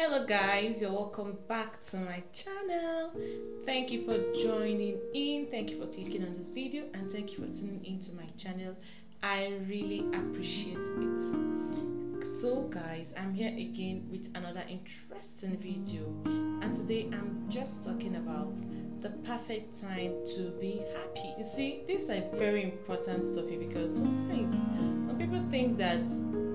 hello guys you're welcome back to my channel. Thank you for joining in thank you for clicking on this video and thank you for tuning into my channel. I really appreciate it. So guys i'm here again with another interesting video and today i'm just talking about the perfect time to be happy. You see this is a very important topic because sometimes some people think that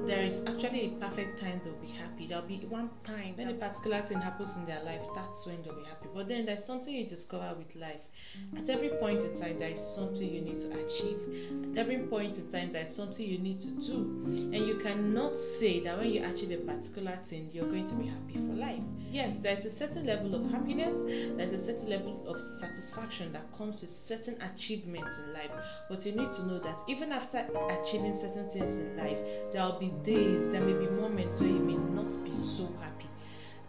there is actually a perfect time they'll be happy. There'll be one time when a particular thing happens in their life, that's when they'll be happy. But then there's something you discover with life. At every point in time, there is something you need to achieve. At every point in time, there's something you need to do. And you cannot say that when you achieve a particular thing, you're going to be happy for life. Yes, there's a certain level of happiness, there's a certain level of satisfaction that comes with certain achievements in life. But you need to know that even after achieving certain things in life, there'll be days, there may be moments where you may not be so happy.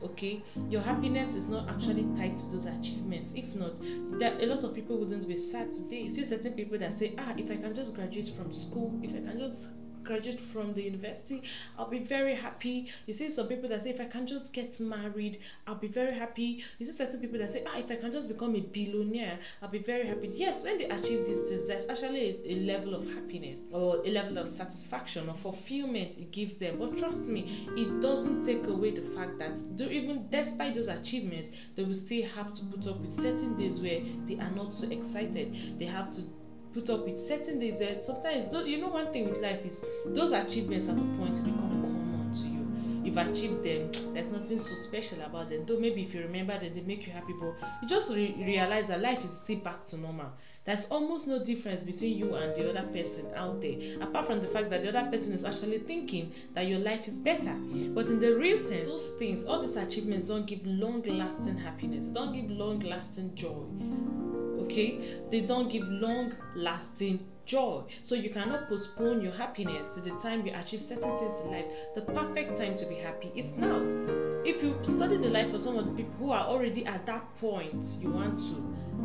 Okay, your happiness is not actually tied to those achievements. If not, that a lot of people wouldn't be sad today. You see certain people that say, Ah, if I can just graduate from school, if I can just graduate from the university, I'll be very happy. You see some people that say if I can just get married, I'll be very happy. You see certain people that say, ah, if I can just become a billionaire, I'll be very happy. Yes, when they achieve these things, there's actually a, a level of happiness or a level of satisfaction or fulfillment it gives them. But trust me, it doesn't take away the fact that even despite those achievements, they will still have to put up with certain days where they are not so excited. They have to put up with certain days where sometimes you know one thing with life is those achievements at a point become common to you. You've achieved them there's nothing so special about them. Though maybe if you remember them they make you happy but you just re- realize that life is still back to normal. There's almost no difference between you and the other person out there apart from the fact that the other person is actually thinking that your life is better. But in the real sense those things all these achievements don't give long lasting happiness don't give long lasting joy okay? They don't give long lasting joy. So you cannot postpone your happiness to the time you achieve certain things in life. The perfect time to be happy is now. If you study the life of some of the people who are already at that point you want to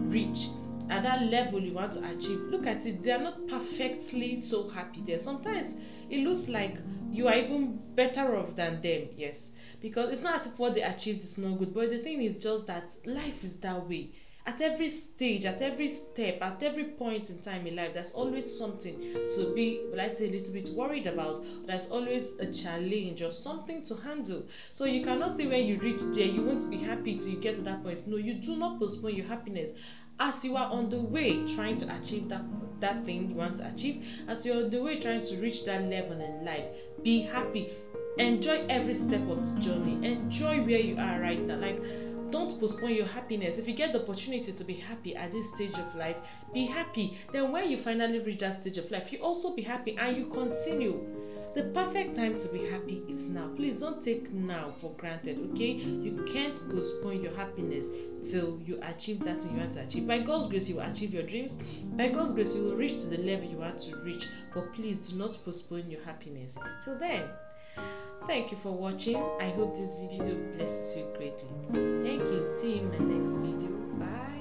reach at that level you want to achieve look at it. They are not perfectly so happy there. Sometimes it looks like you are even better off than them yes. Because it's not as if what they achieved is not good. But the thing is just that life is that way at every stage, at every step, at every point in time in life, there's always something to be, but I say, a little bit worried about. There's always a challenge or something to handle. So you cannot say when you reach there, you won't be happy till you get to that point. No, you do not postpone your happiness as you are on the way trying to achieve that that thing you want to achieve. As you're on the way trying to reach that level in life, be happy. Enjoy every step of the journey. Enjoy where you are right now. Like don't postpone your happiness. If you get the opportunity to be happy at this stage of life, be happy. Then when you finally reach that stage of life, you also be happy and you continue. The perfect time to be happy is now. Please don't take now for granted, okay? You can't postpone your happiness till you achieve that you want to achieve. By God's grace, you will achieve your dreams. By God's grace, you will reach to the level you want to reach. But please do not postpone your happiness. Till then, Thank you for watching. I hope this video blesses you greatly. Thank you. See you in my next video. Bye.